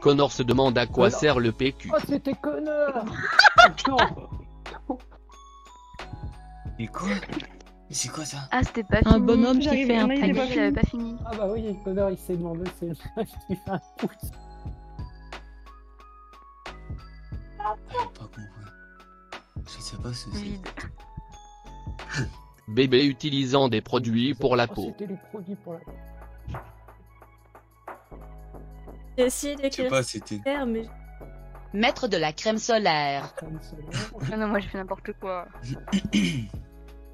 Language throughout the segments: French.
Connor se demande à quoi Connor. sert le PQ. Oh, c'était connard Non Mais quoi? Mais c'est quoi ça? Ah, c'était pas Un fini. bonhomme qui fait un Agnès, pas avait pas fini. Ah bah oui, connard, il s'est demandé, c'est le qui fait un pouce. J'ai pas compris. Je sais pas ce. Bébé utilisant des produits pour la Oh, peau. C'était les produits pour la peau. J'ai essayé Je sais d'écrire pas, c'était. mais Mettre de la crème solaire. Crème solaire. Ah non, moi j'ai fait n'importe quoi.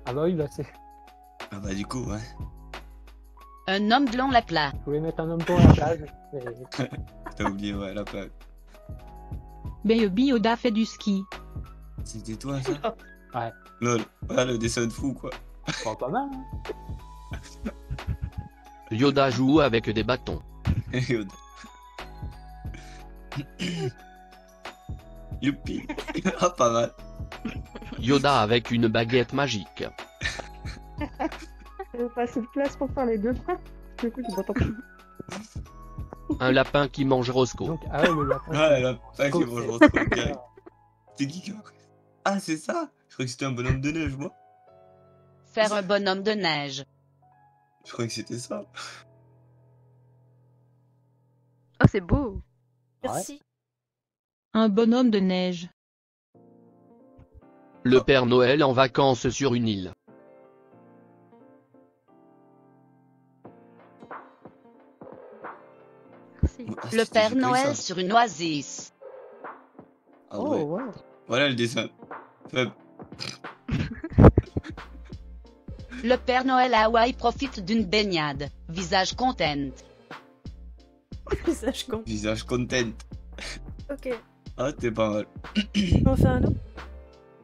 Ah bah oui, bah c'est. Ah bah du coup, ouais. Un homme blond la plat. Je voulais mettre un homme pour la plage. mais- T'as oublié, ouais, la plaque. Baby Yoda fait du ski. C'était toi ça? Ouais. Lol. Voilà le dessin de fou quoi. Bon, pas mal. hein. Yoda joue avec des bâtons. Yoda. Youpi. ah pas mal. Yoda avec une baguette magique. j'ai pas assez de place pour faire les deux. Du coup, je. Un lapin qui mange Roscoe. Donc, ah ouais, le lapin. Ah, la plaque Oh, qui mange c'est- Roscoe. C'est qui qui a pris Ah c'est ça? Je croyais que c'était un bonhomme de neige moi. Faire un bonhomme de neige. Je croyais que c'était ça. Oh, c'est beau. Merci. Un bonhomme de neige. Le Père Noël en vacances sur une île. Le Père Noël ça. sur une oasis. Ah Oh, ouais. wow. Voilà le dessin. Faible. Le Père Noël à Hawaï profite d'une baignade. Visage content. Visage con. Visage content. Ok. Ah t'es pas mal. On fait un autre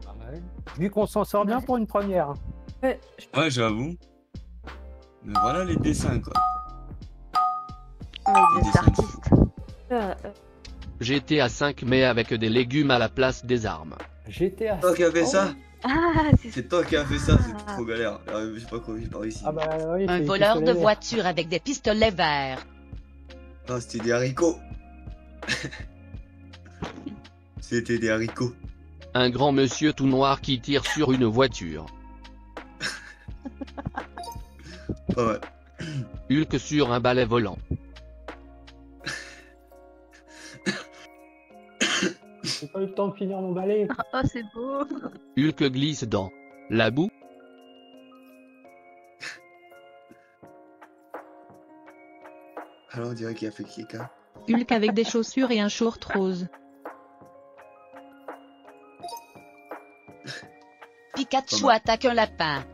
Pas mal. Vu qu'on s'en sort bien pour une première. Ouais. je- Ouais j'avoue. Mais voilà les dessins quoi. Des dessins. Ah, euh, GTA 5 mais avec des légumes à la place des armes. GTA. Toi qui as fait ça Ah, c'est C'est toi qui as fait ça, c'est Ah. trop galère. Euh, Je sais pas comment j'ai pas réussi. Ah bah oui, Un voleur de voiture avec des pistolets verts. Non, c'était des haricots. c'était des haricots. Un grand monsieur tout noir qui tire sur une voiture. Pas mal. Hulk sur un balai volant. J'ai pas eu le temps de finir mon balai. Oh, c'est beau. Hulk glisse dans la boue. Alors on dirait qu'il a fait caca. Hulk avec des chaussures et un short rose. Pikachu attaque un lapin.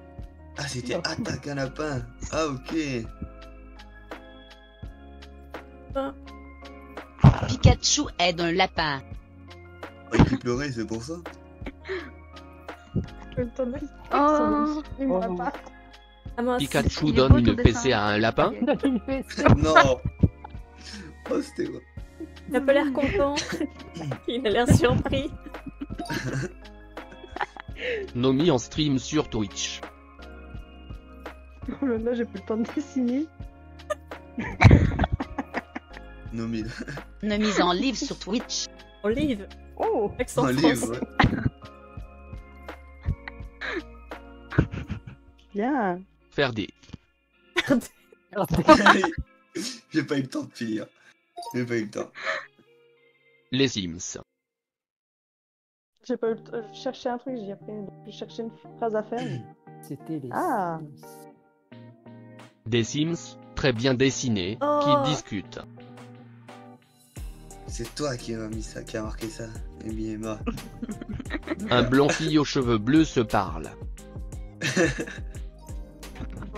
Ah, c'était attaque un lapin. Ah, ok. Pikachu aide un lapin. Oh, il pleurait, c'est pour ça. Oh, Il me Oh. Ah, Pikachu donne une fessée à un lapin. Non Oh, c'était quoi il a pas l'air content. il a l'air surpris. Nomi en stream sur Twitch. Oh là là, j'ai plus le temps de dessiner. Une mise en livre sur Twitch. En livre. Oh, accent livre, ouais. Bien. Faire des. J'ai pas eu le temps de finir. J'ai pas eu le temps. Les Sims. J'ai pas eu le temps. Je cherchais un truc, j'ai je cherchais une phrase à faire. C'était les. Ah. Des Sims, très bien dessinés, Oh. qui discutent. C'est toi qui m'a mis ça, qui a marqué ça. Amy Emma. Un blond fille aux cheveux bleus se parle.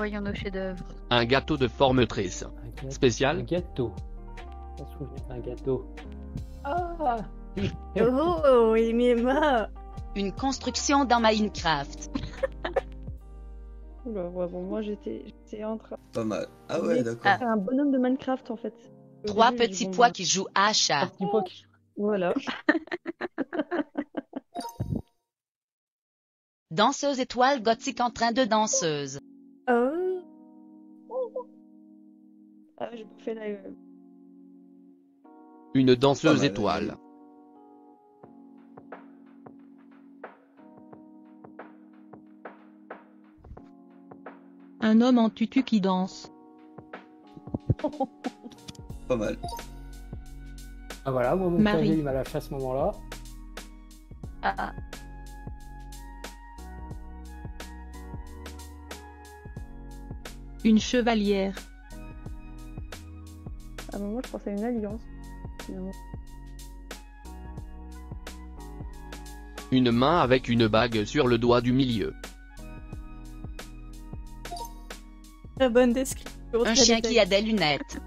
voyons nos chefs-d'œuvre. Un gâteau de forme. Un gâteau. Un Spécial, gâteau. Un gâteau. Ah Oh, Emma. Une construction dans Minecraft. Oula, ouais, bon, moi j'étais en train Pas mal. Ah ouais, d'accord. de faire un bonhomme de Minecraft en fait. Trois petits pois qui jouent à chat. petit peu qui- Voilà. Danseuse étoile gothique en train de danseuse. Oh. Ah, fait la. Une danseuse étoile. Un homme en tutu qui danse. Pas mal. Ah voilà, moi mon Marie. il m'a lâché à ce moment-là. Ah, Une chevalière. À un moment, je pensais à une alliance. finalement. Une main avec une bague sur le doigt du milieu. Très bonne description. Un chien qui a des lunettes.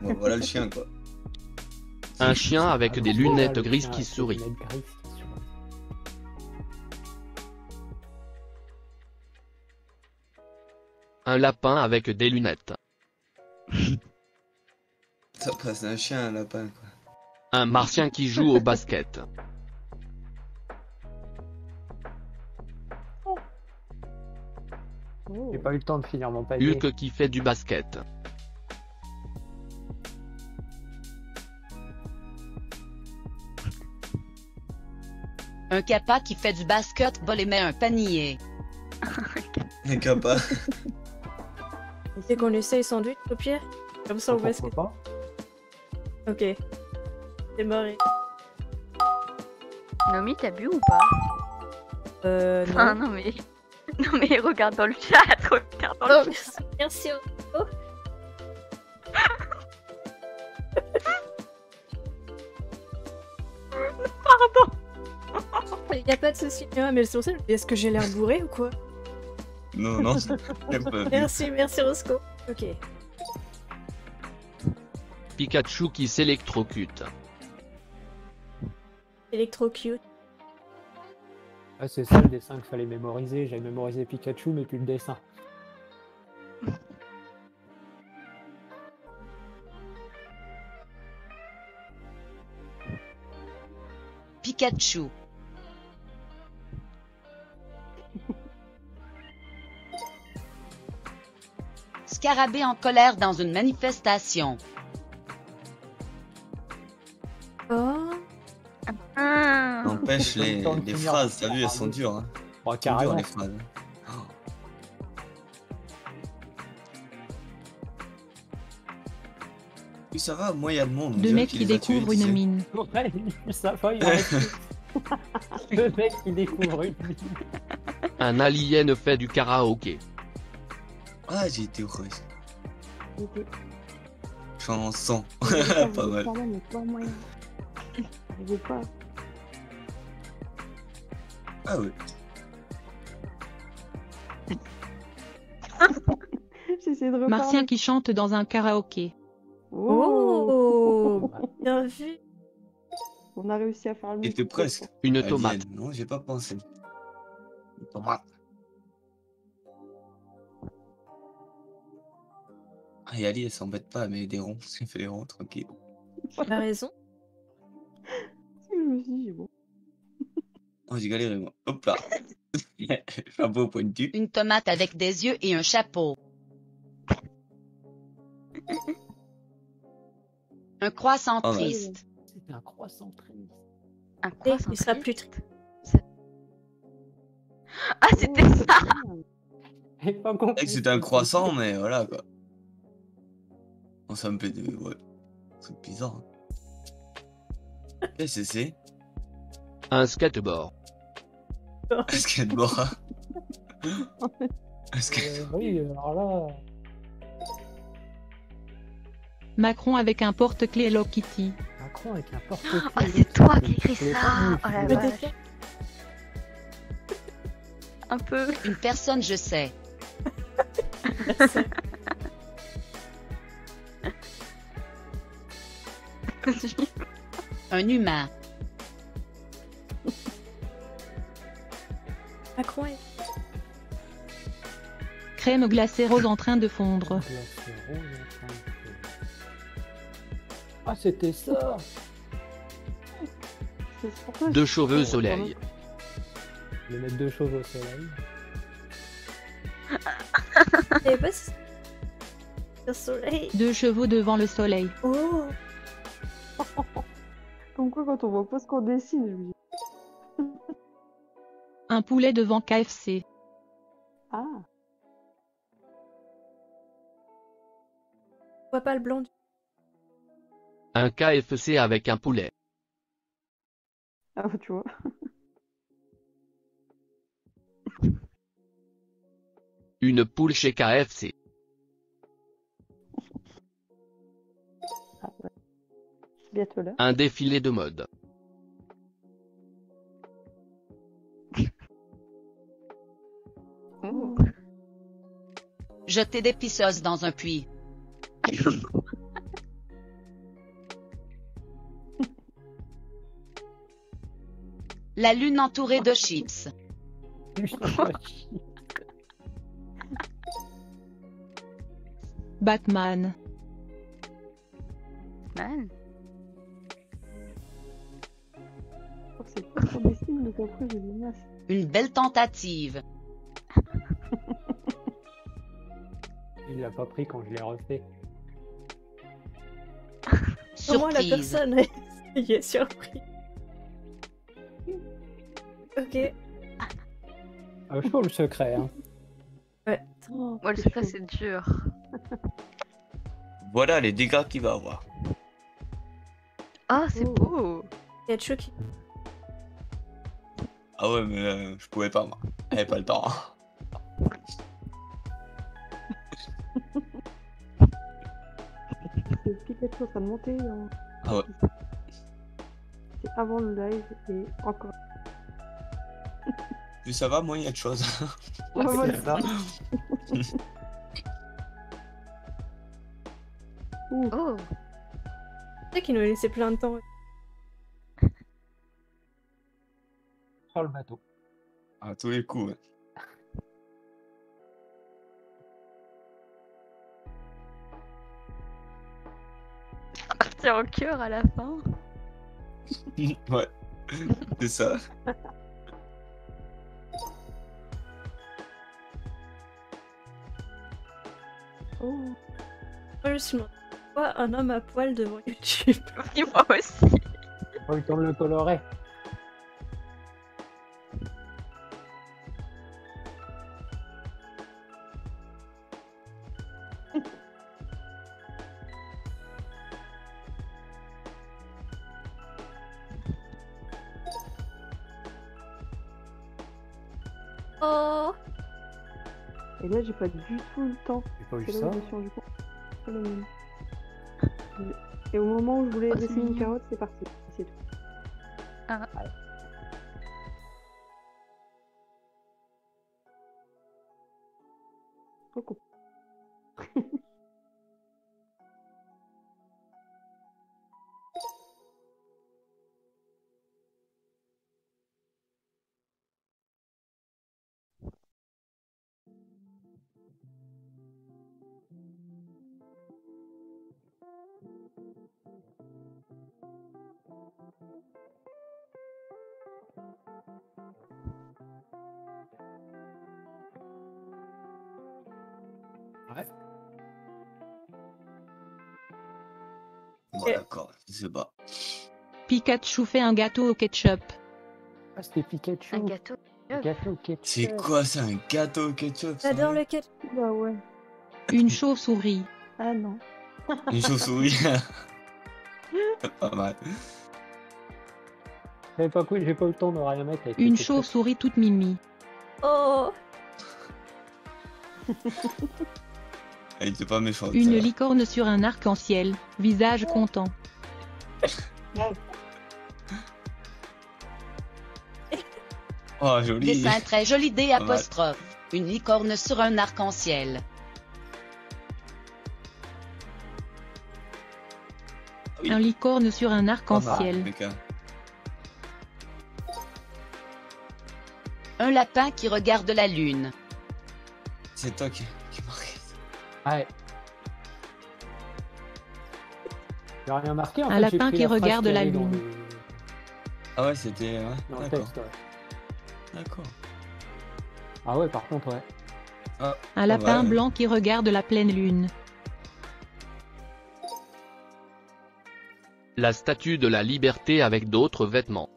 Bon, voilà le chien, quoi. Un chien avec des lunettes grises qui sourit. Un lapin avec des lunettes. Ça passe d'un chien à un lapin, quoi. Un martien qui joue au basket. Oh. J'ai pas eu le temps de finir mon panier. Hulk qui fait du basket. Un capa qui fait du basketball et met un panier. Un capa. C'est qu'on essaye sans doute, au pire. Comme ça, on voit ce que... Pas Ok. C'est mort. Nomi, t'as bu ou pas? Euh, Ah non. non mais... Non mais regarde dans le chat, regarde dans Oh, le chat. merci. merci. Oh. Pardon Y a pas de souci. Ah, mais c'est pour ça, je me dis, est-ce que j'ai l'air bourré ou quoi? Non, non, vu. Merci, merci Roscoe. Ok. Pikachu qui s'électrocute. Electrocute. Ah, c'est ça le dessin qu'il fallait mémoriser. J'avais mémorisé Pikachu, mais plus le dessin. Pikachu. Scarabée en colère dans une manifestation. Oh. Ah. N'empêche, les, le les phrases, t'as vu, elles sont dures. Hein. Carrément. les phrases. Oh. Oui, ça va, moi, il y a de monde. on Deux mecs qui tués, découvrent une mine. Ouais, ça va, il en reste plus. Le mec qui découvre une mine. Un alien fait du karaoké. Ah, j'ai été heureuse. Chanson. Pas pas mal. mais pas moyen. Je veux pas. Ah ouais. J'essaie de. Martien qui chante dans un karaoké. Oh. Bien vu. On a réussi à faire le J'étais presque. Une Alien. tomate. Non, j'ai pas pensé. Une tomate. Ah, et Ali, elle s'embête pas, mais des ronds. Elle fait des ronds, tranquille. T'as raison. Je me suis dit, bon. Oh, j'ai galéré, moi. Hop là. Chapeau pointu. Une tomate avec des yeux et un chapeau. Un croissant Oh, triste. C'est un croissant triste. Un croissant il sera triste. plus triste. Ah c'était ça vrai que c'était un croissant, mais voilà, quoi. Oh, ça me fait de... Ouais. C'est bizarre. hein. Qu'est-ce que c'est Un skateboard. Un skateboard. Un. Euh, oui, alors là. Macron avec un porte-clés Hello Kitty. Macron avec un porte-clés. Ah c'est toi qui écris ça. Oh la vache Un peu Une personne je sais. Un humain. Macron est... Crème glacée rose en train de fondre. Ah, c'était ça Deux cheveux au soleil. Je vais mettre deux choses au soleil. Le soleil. Deux chevaux devant le soleil. Oh. Comme quoi, quand on voit pas ce qu'on dessine, je me dis. Un poulet devant KFC. Ah, Je vois pas le blanc. du- Un KFC avec un poulet. ah tu vois. Une poule chez KFC. Un défilé de mode. Jeter des pisseuses dans un puits. La lune entourée de chips. Batman. Une belle tentative. Il l'a pas pris quand je l'ai refait. Au moins la Surprise. personne il est surpris. Ok. Ah, je trouve le secret. Hein. Ouais. Oh, Moi, le secret, c'est dur. Voilà les dégâts qu'il va avoir. Ah, c'est Oh. beau. Il y a Chucky. Ah ouais, mais euh, je pouvais pas, moi. J'avais pas le temps. C'est Pikachu en train de monter. en- Ah ouais. C'est avant le live et encore. Plus ça va, moins il y a de choses. Voilà. Ça. Ouh, Oh. Qu'il nous laissait plein de temps. Sur le bateau. À tous les coups. ouais. C'est en cœur à la fin. ouais. C'est ça. oh. Moi, je suis demandé pourquoi un homme à poil devant YouTube? Oui, moi aussi. Faut le temps de le colorer. Oh Et là, j'ai pas du tout le temps. J'ai pas eu C'est là ça. C'est même. Et au moment où je voulais Oh, c'est dessiner une mignon. carotte, c'est parti. C'est tout. Ouais. Bon, d'accord, je sais pas. Pikachu fait un gâteau au ketchup. Ah, c'était Pikachu. Un gâteau. Gâteau au ketchup. C'est quoi ça, un gâteau au ketchup J'adore le ketchup. Bah ouais. Une chauve-souris. Ah non. Une chauve-souris. pas mal. J'avais pas, cou- j'ai pas eu le temps de rien mettre. avec Une chauve-souris toute mimi. Oh Elle était pas méchante. Une ça. licorne sur un arc-en-ciel. Visage content. Oh, joli. Dessin très joli D apostrophe. Une licorne sur un arc-en-ciel. Oui. Un licorne sur un arc-en-ciel. Un lapin qui regarde la lune. C'est toi qui. Ouais. Il a rien marqué en Un lapin qui regarde la lune. Ah ouais, c'était. Ouais, D'accord. Ah ouais, par contre, ouais. Ah, Un lapin bah, blanc qui regarde la pleine lune. La statue de la liberté avec d'autres vêtements.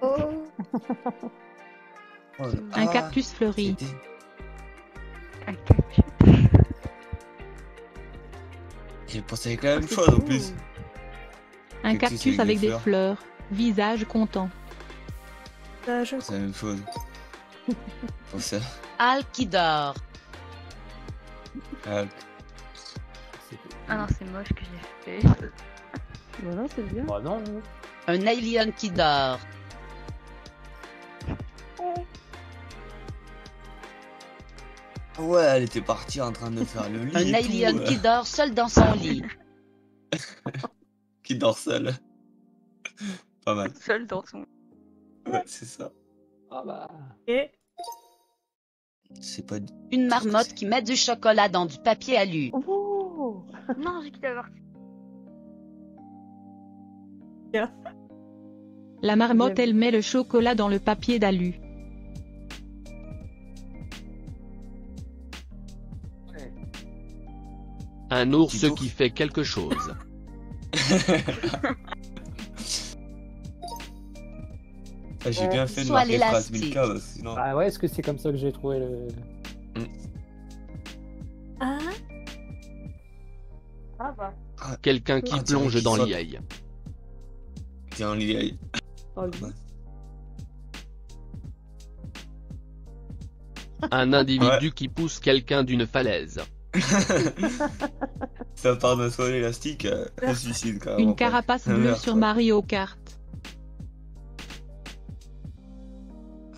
Oh. Oh, Un ah, cactus fleuri. Un cactus. J'ai pensé avec la même chose en plus. Un Cactus cactus avec avec des des fleurs. Visage content. Ah, je- C'est la même chose. Pour ça. Al qui dort. Ah, Ah non, c'est moche que j'ai fait. Voilà, c'est bien. Bah non, non. Un alien qui dort. Ouais, elle était partie en train de faire le lit. Un et tout, alien euh, qui dort seul dans son lit. qui dort seul. Pas mal. Seul dans son. Ouais, c'est ça. Ah bah. Et C'est pas. Une marmotte qui met du chocolat dans du papier alu. Oh Non, j'ai quitté la partie. La marmotte, elle met le chocolat dans le papier d'alu. Un ours qui fait quelque chose. Ah, J'ai bien fait de Soit marquer phrase l'élastique. 1000K, parce que sinon. Ah ouais, est-ce que c'est comme ça que j'ai trouvé le. ah, Ah bah. Quelqu'un qui Ah, plonge qui dans l'IA. Tiens. Oh, oui. Un individu qui pousse quelqu'un d'une falaise. Ça part d'un soin élastique euh, au suicide quand même. Une carapace bleue sur. Mario Kart.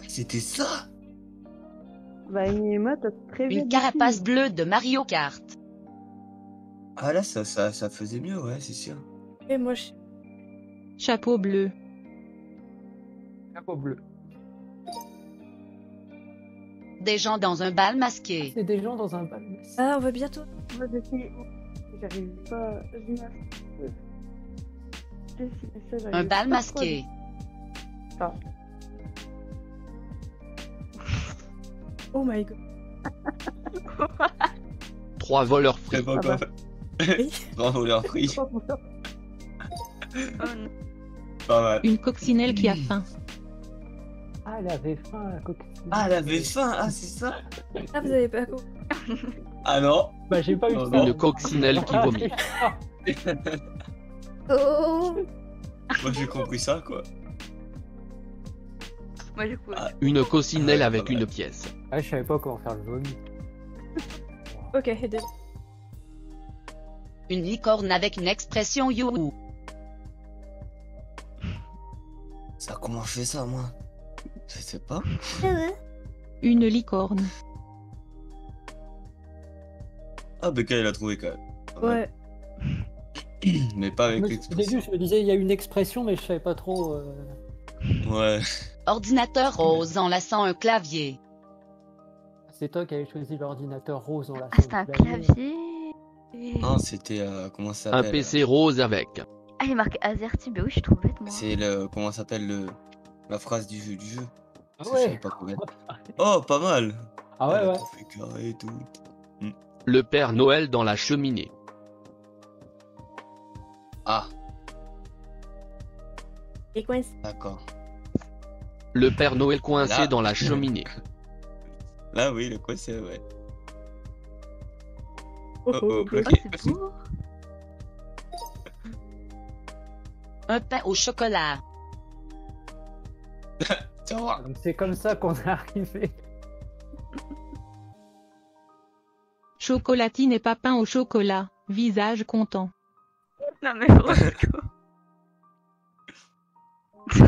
C'était ça Bah, Inima, t'as très bien Une carapace bleue de Mario Kart. Ah là, ça, ça, ça faisait mieux, ouais, c'est sûr. et moi, je... Chapeau bleu. Chapeau bleu. Des gens dans un bal masqué. C'est des gens dans un bal. ah, on va bientôt. Moi, J'arrive pas. Un bal masqué. Oh my god. Trois voleurs pas Ah bah. Oui. Bravo leur prix. Oh non. Pas mal. Une coccinelle qui a faim. Ah, elle avait faim, la coquine. Ah, elle avait faim, ah, c'est ça Ah, vous avez pas compris. Ah non Bah, j'ai pas eu Oh de non. Une coccinelle qui vomit. Oh Moi j'ai compris ça, quoi. Moi, du coup. Ah. Une coccinelle Ouais, avec une pièce. Ah, je savais pas comment faire le vomi. Ok, aidez. Une licorne avec une expression you. Ça, comment je fais ça, moi? Je sais pas. Une licorne. Ah, Becca, il a trouvé quand même. Ouais. Mais pas avec Moi, Au début, l'expression. je me disais, il y a une expression, mais je savais pas trop. euh, Ouais. Ordinateur rose enlaçant un clavier. C'est toi qui avais choisi l'ordinateur rose en la Ah, c'était un clavier. Non, c'était. euh, comment ça Un s'appelle PC rose avec. Ah, il est marqué Azerty. Bah oui, je suis trop bête, moi. C'est le. Comment ça s'appelle le. La phrase du jeu du jeu. Ah Ça, ouais pas. Oh, pas mal Ah ouais, ouais. tout fait carré et tout. Le Père Noël dans la cheminée. Ah, d'accord. Le Père Noël coincé Là. dans la cheminée. Là, oui, le c'est ouais. Oh, Oh, oh, oh, bloqué. Oh, c'est beau. Un pain au chocolat. Donc c'est comme ça qu'on est arrivé. Chocolatine et papin au chocolat. Visage content. Non, mais.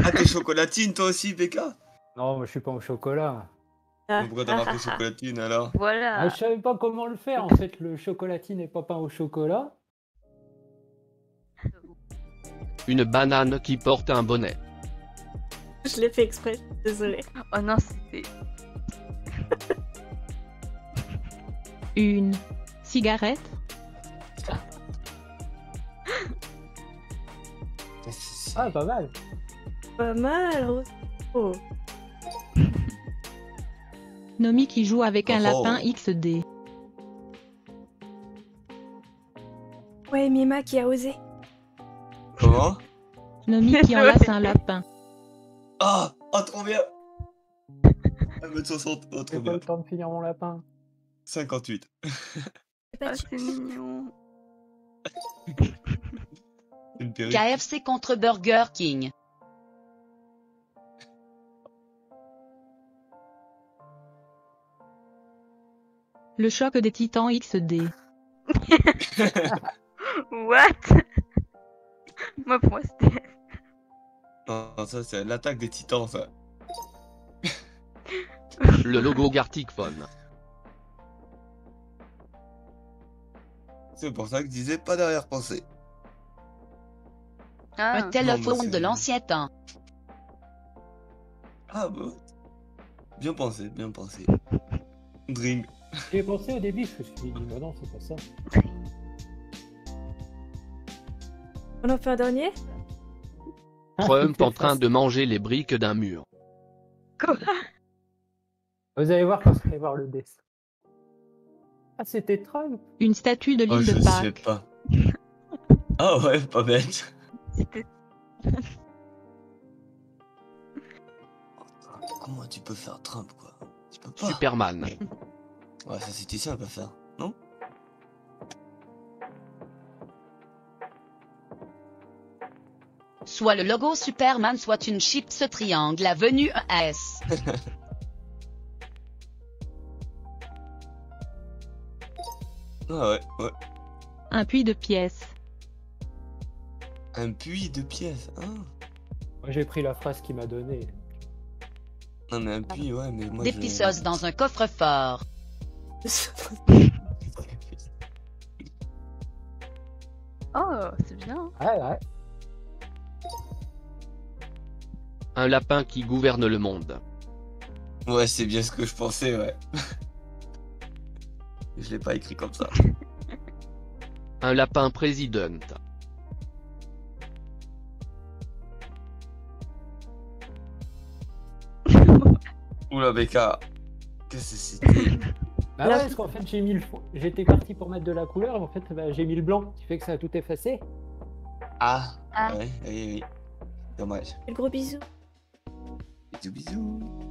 Ah, t'es chocolatine, toi aussi, Becca? Non, moi je suis pas au chocolat. Ah, Pourquoi t'as marqué chocolatine alors? Voilà. Ah, je savais pas comment le faire en fait, le chocolatine et pas pain au chocolat. Une banane qui porte un bonnet. Je l'ai fait exprès, désolé. Oh non, c'était. Une cigarette. C'est- Ah, pas mal. Pas mal. Oh. Nomi qui joue avec un Oh. lapin XD. Ouais, Mima qui a osé. Comment? Nomi qui enlace un lapin. Ah Ah, trop bien 1m60, oh, trop J'ai pas bien. le temps de finir mon lapin. 58. C'est pas Ah, c'est mignon. Une. KFC contre Burger King. Le choc des titans XD. What? Moi, pour moi, c'était. Non, ça c'est l'attaque des titans, ça. Le logo Gartic Phone. C'est pour ça que je disais pas d'arrière-pensée. Ah, Un téléphone de l'ancien temps. Ah bah. Bien pensé, bien pensé. Dream. J'y ai pensé au début, je me suis dit, bah non, c'est pas ça. On en fait un dernier? Trump en train de manger les briques d'un mur. quoi? Vous allez voir quand vous allez voir le dessin. Ah, c'était Trump Une statue de Oh, l'île je de sais Pâques. pas. Ah ouais, pas bête. C'était. Comment tu peux faire Trump, quoi? Tu peux pas. Superman. Ouais, ça c'était simple à faire, Soit le logo Superman, soit une chips triangle, la venue S. Ah ouais, ouais. Un puits de pièces. Un puits de pièces. Ah. Moi, j'ai pris la phrase qu'il m'a donnée. Non mais un puits, ouais, mais moi Des je... pissos dans un coffre-fort. Oh, c'est bien. Ouais, ouais. Un lapin qui gouverne le monde. Ouais, c'est bien ce que je pensais, ouais. je l'ai pas écrit comme ça. Un lapin président. Oula, Becca. Qu'est-ce que c'était Bah ouais, parce qu'en fait, j'ai mis le fond. J'étais parti pour mettre de la couleur, et en fait, bah, j'ai mis le blanc, qui fait que ça a tout effacé. Ah, Ah. ouais, oui, oui. Dommage. Le gros bisou. Bisous, bisous.